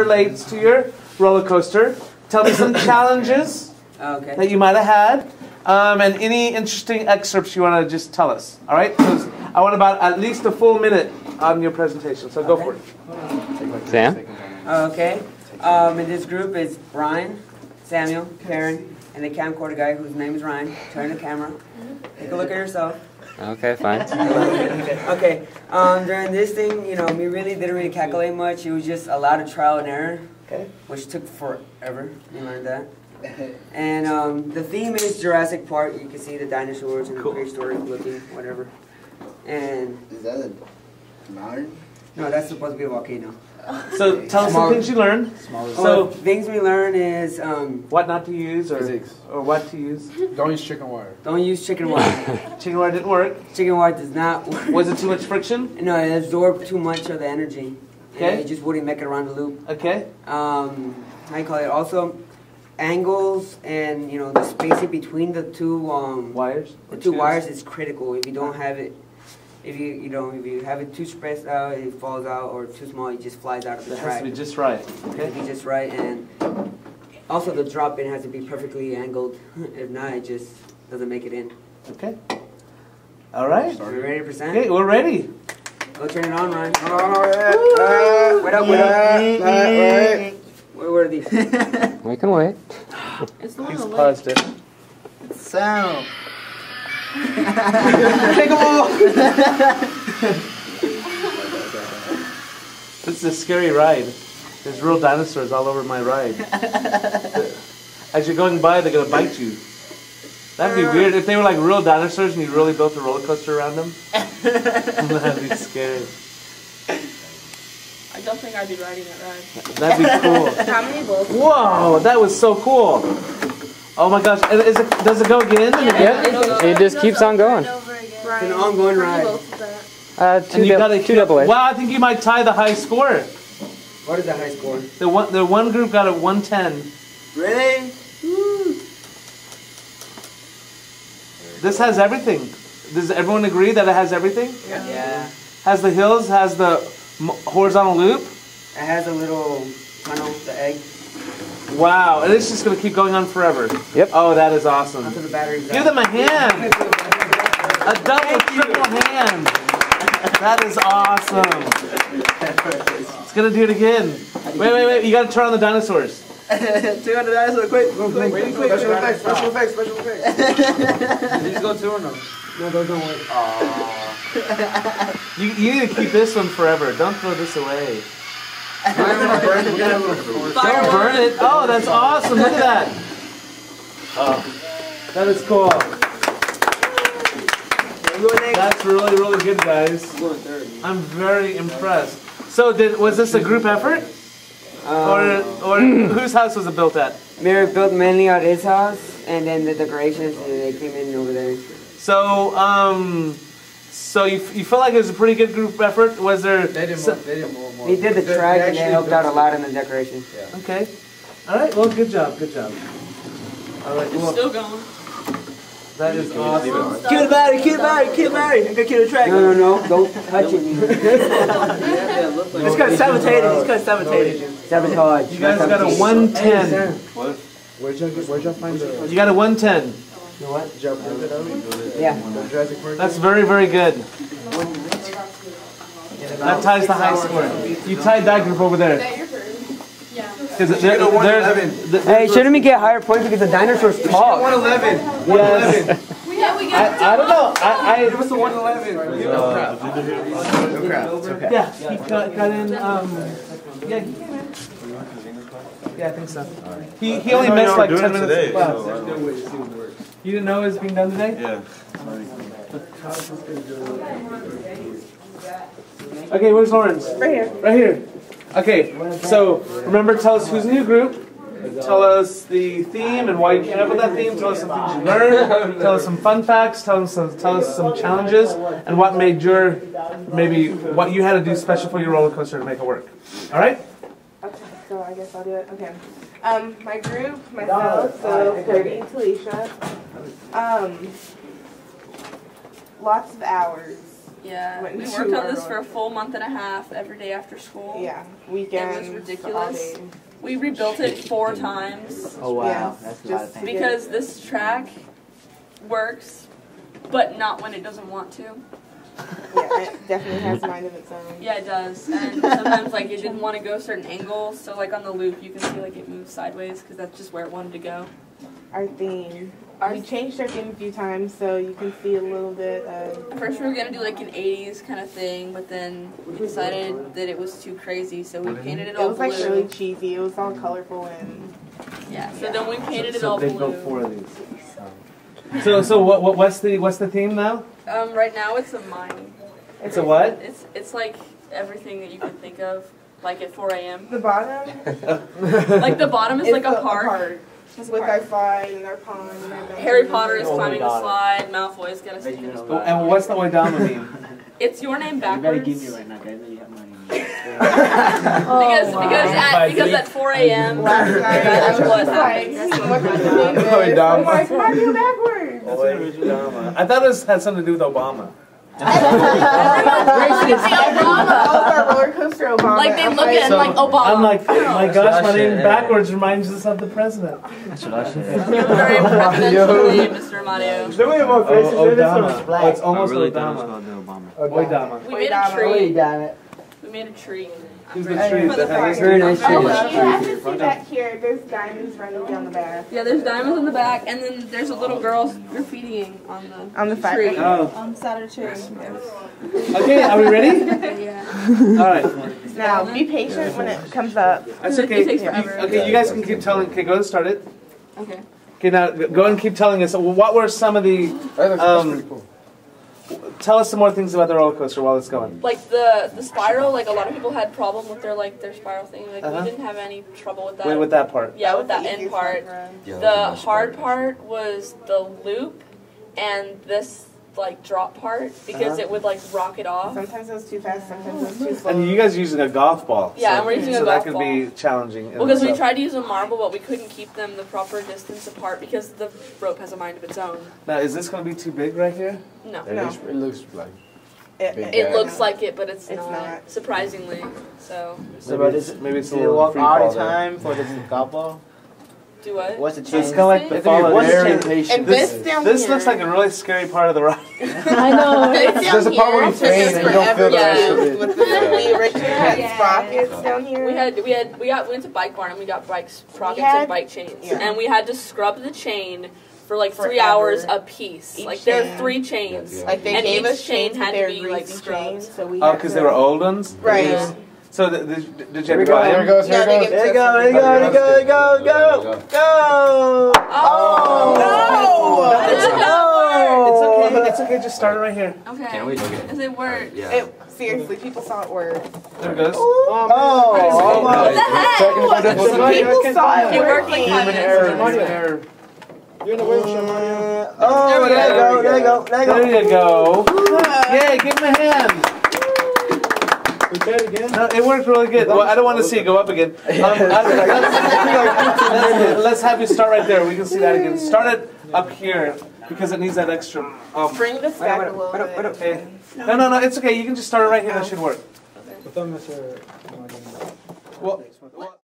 relates to your roller coaster. Tell me some challenges Okay. that you might have had, um, and any interesting excerpts you want to just tell us. All right? 'Cause I want about at least a full minute on your presentation. So go for it. Sam? Okay. Um, in this group is Brian, Samuel, Karen, and the camcorder guy whose name is Ryan. Turn the camera. Take a look at yourself. Okay, fine. Okay. Um, during this thing, you know, we really didn't really calculate much. It was just a lot of trial and error, Okay. which took forever. You learned that. And um, the theme is Jurassic Park. You can see the dinosaurs and Cool. the prehistoric looking, whatever. And Is that a mountain? no, that's supposed to be a volcano. So tell us some things you learned. So So things we learn is um, what not to use, or Physics. or what to use. Don't use chicken wire. don't use chicken wire. Chicken wire didn't work. chicken wire does not work. Was it too much friction? No, it absorbed too much of the energy. Okay. It just wouldn't make it around the loop. Okay. Um, how you call it? Also, angles and you know the spacing between the two um, Wires. the or two wires is critical. If you don't have it, if you you know if you have it too spread out, it falls out, or too small, it just flies out of the It has to be just right. Okay. It has Okay. to be just right, and also the drop in has to be perfectly angled. if not, it just doesn't make it in. Okay. All right. Are we ready to present? Okay, we're ready. Go turn it on, Ryan. Oh, Wait up, wait up. Where were these? We can wait. It's the one He's paused it. Sound. This is a scary ride. There's real dinosaurs all over my ride. As you're going by, they're gonna bite you. That'd be weird if they were like real dinosaurs and you really built a roller coaster around them. That'd be scary. I don't think I'd be riding that ride. That'd be cool. How many volts? Whoa, that was so cool. Oh my gosh, is it, does it go again and again? It just keeps on going. It's an ongoing ride. Uh, two, you gotta two double A. Wow, I think you might tie the high score. What is the high score? The one, the one group got a 110. Really? This has everything. Does everyone agree that it has everything? Yeah. Has the hills, has the horizontal loop. It has a little tunnel, the egg, Wow, and it's just gonna keep going on forever. Yep. Oh, that is awesome. until the battery's Give out. them a uh, hand. A double, triple hand. That is awesome. It's gonna do it again. Wait, wait, wait. You gotta turn on the dinosaurs. Two hundred dinosaur, quick, quick, quick, quick. Special effects, special effects, special effects. These go two or no? No, those don't work. You, you need to keep this one forever. Don't throw this away. Don't burn it. Oh, that's awesome. Look at that. Oh, that is cool. That's really, really good, guys. I'm very impressed. So, did was this a group effort, or or whose house was it built at? Mary built mainly at his house, and then the decorations, uh, they came in over there. So, um, so you, you feel like it was a pretty good group effort? Was there? They didn't so- move, they didn't move more. He did the They- track, they and they actually helped out a lot in the decoration. Okay. All right. Well, good job. Good job. All right. It's Well, still going. that is awesome. Kill the battery, kill the battery, kill the battery. I'm gonna kill the track. No, no, no, don't touch it. It's gonna sabotage it. It's gonna sabotage it. Sabotage. You guys got a 110. Where'd y'all, where'd y'all find the, You got a 110. You know what? did y'all print it out? Yeah. The Jurassic Park? That's very, very good. That ties the high score. You tied that group over there. Because they're, they're, Hey, shouldn't we get higher points because the dinosaurs talk? 111. yes. I, I don't know. I, I Give us the 111. No crap. No crap. It's okay. Yeah. He got, got in. Um, yeah. He came in. Yeah, I think so. He, he only missed like 10 minutes of class. You didn't know it was being done today? Yeah. Okay, where's Lawrence? Right here. Right here. Okay, so remember, tell us who's in your group. Tell us the theme and why you came up with that theme. Tell us some things you learned. Tell us some fun facts. Tell us some, tell us some challenges and what made your maybe what you had to do special for your roller coaster to make it work. All right. Okay, so I guess I'll do it. Okay. Um, my group, myself, so Cody and Talisha. Um, lots of hours. Yeah, Went we worked on our this for a full month and a half every day after school. Yeah, weekends. It was ridiculous. We rebuilt it four times Oh wow, Yeah, that's a lot of just things. because this track works, but not when it doesn't want to. Yeah, it definitely has a mind of its own. Yeah, it does. And sometimes like it didn't want to go a certain angles, so like on the loop you can see like it moves sideways because that's just where it wanted to go. Our theme. Our- we changed our theme a few times, so you can see a little bit of. At first we were gonna do like an '80s kind of thing, but then we decided that it was too crazy, so we painted it all It all was blue. like really cheesy. It was all colorful and. yeah. So then we painted it So all they blue. built four of these. So so what, what what's the what's the theme now? Um, right now it's a mine. It's a what? It's it's like everything that you can think of, like at 4 a.m. The bottom Like the bottom is like a the- park. With our slide and our pond. And our Harry Potter is Oh climbing the God. slide. Malfoy's gonna stick in his butt. and what's the Oidama mean? It's your name You better backwards. give me right now, guys. I you have money. Oh because because at because at 4 a.m. Last night, that's I was what just like, happens. what kind of name is? Oh, dumb. I'm like, why are you backwards? Oidama. I thought it was, had something to do with Obama. All our roller coaster Obama. Like they I'm look at him So, like Obama. I'm like, my That's gosh, my what I name said. backwards reminds us of the president. That's what I said. You have a very presidential name, Mr. Amadio. The way about Oh, Odama. Oh, it's almost Odama. called the Obama. Oidama. We made a Obama. tree. Oh, damn it. We made a tree. Who's the tree For the that has. Very nice Oh, you have to see back here. There's diamonds running down the back. Yeah, there's diamonds on the back, and then there's a little girl graffitiing on the On the fire. tree. Oh. On Saturday tree. Okay, are we ready? Yeah. All right. Now, be patient when it comes up. That's It okay. takes You- forever. Okay, you guys can keep telling. Okay, go and start it. Okay. Okay, now go go and keep telling us. What were some of the? Um, tell us some more things about the roller coaster while it's going. Like the the spiral, like a lot of people had problem with their like their spiral thing. Like Uh-huh. we didn't have any trouble with that. Wait, with that part. yeah, with that end part. one. The hard part was the loop and this like drop part because Uh-huh. it would like rock it off. Sometimes it was too fast, sometimes it was too slow. And you guys are using a golf ball. Yeah, so, and we're using a so golf that could ball. be challenging. Well, because we tried to use a marble, but we couldn't keep them the proper distance apart because the rope has a mind of its own. Now, is this going to be too big right here? No. No. It looks like. It, It looks like it, but it's, It's not, not. Surprisingly, so So, Maybe it's- maybe it's a little walk free all fall the time for the golf ball? do what? What's the So it's kind of like the fall of what's the Mary. change? And This, this this looks like a really scary part of the ride. I know. There's a part where you faint and you don't feel the rest of it. With the, we originally had sprockets down here. We had we had we got we went to bike barn and we got bike sprockets had- and bike chains yeah. and we had to scrub the chain for like three Forever. hours a piece. Each like there are three chains. Yeah. like they and gave each us chain had to be, like, scrubbed. chains, so we Oh, because they were old ones? Right. Yeah. So th- did, did you have to Here buy it goes, here No, it goes. give There you go, there you go, there you go, go, go, go! Oh, It's okay, it's okay, just start it right here. Okay. Can't wait. Okay. Because it worked. Yeah. It, seriously, people saw it work. There it goes. Oh, What the heck? People saw it It worked like working. five minutes. You're in the way, Uh, oh, there you go, there you go, there you go. There you go. Yay, give him a hand. No, it worked really good. Well, I don't want to see it go up again. Um, let's, let's have you start right there. We can see that again. Start it up here because it needs that extra. Um, Bring this back a little bit. okay. No, no, no, it's okay. You can just start it right here. That should work. Well, well